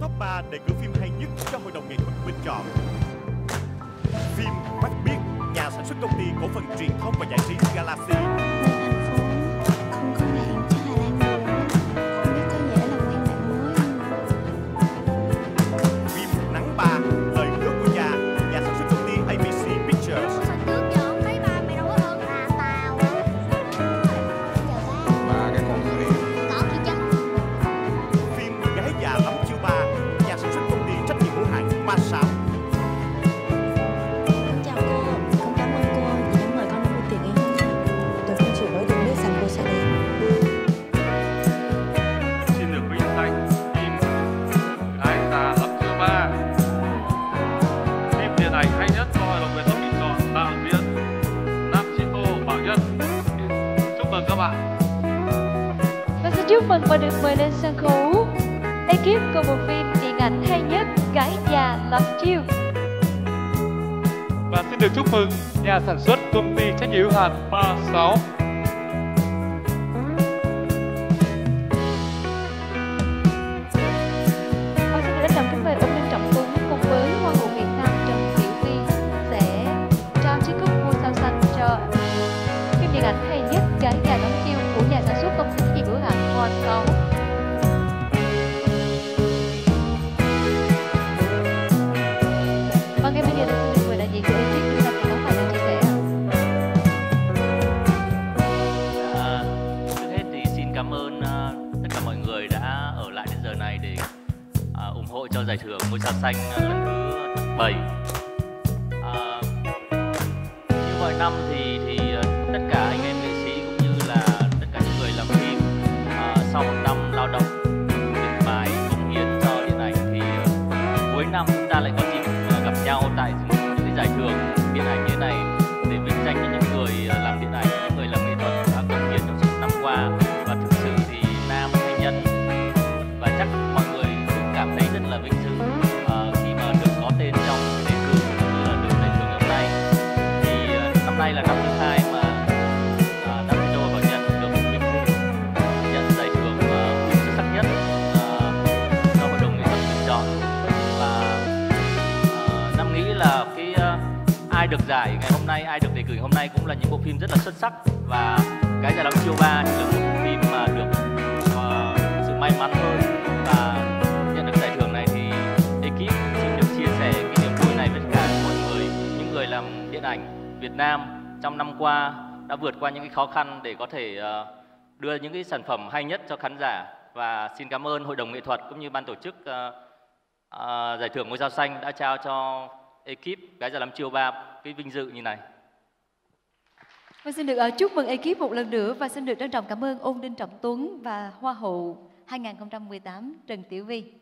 Top 3 đề cử phim hay nhất cho Hội đồng nghệ thuật bình chọn. Phim Mắt Biết, nhà sản xuất công ty cổ phần truyền thông và giải trí Galaxy. Sáu. Con chào cô Con cảm ơn cô. Vì đã mời con đi mua tiệc ngày hôm nay Tôi chịu nổi đường biết rằng cô sẽ đến. Xin được vinh danh phim Gái già lắm chưa ba. Phim điện ảnh hay nhất do hội đồng thuật bình chọn đạo diễn Nam Chito Bảo Nhân. Chúc mừng các bạn. Và xin chúc mừng và được mời lên sân khấu. Ekip của bộ phim điện ảnh hay nhất Gái già lắm chiêu. Và xin được chúc mừng nhà sản xuất công ty trách nhiệm hữu hạn 36 à, cho giải thưởng ngôi sao xanh à, lần thứ 7 à, như mọi năm thì thì à, tất cả anh em nghệ sĩ cũng như là tất cả những người làm phim à, sau một năm lao động miệt mài cống hiến cho điện ảnh thì à, cuối năm chúng ta lại có dịp à, gặp nhau tại những cái giải thưởng điện ảnh nay là năm thứ hai mà uh, Nam Phi và nhận được vinh nhận giải thưởng à, uh, phim xuất sắc nhất. Uh, do hội đồng nghệ thuật bình chọn. Và uh, Nam nghĩ là cái uh, ai được giải ngày hôm nay ai được đề cử ngày hôm nay cũng là những bộ phim rất là xuất sắc. Và cái giải đấu chiêu ba thì là một bộ phim mà được uh, sự may mắn hơn. Và nhận được giải thưởng này thì ekip xin được chia sẻ cái niềm vui này với cả mọi người những người làm điện ảnh Việt Nam trong năm qua đã vượt qua những cái khó khăn để có thể ờ, đưa những cái sản phẩm hay nhất cho khán giả và xin cảm ơn hội đồng nghệ thuật cũng như ban tổ chức ờ, ờ, giải thưởng ngôi sao xanh đã trao cho ekip gái già lắm chiều ba cái vinh dự như này Và xin được chúc mừng ekip một lần nữa và xin được trân trọng cảm ơn ông Đinh Trọng Tuấn và Hoa hậu 2018 Trần Tiểu Vi.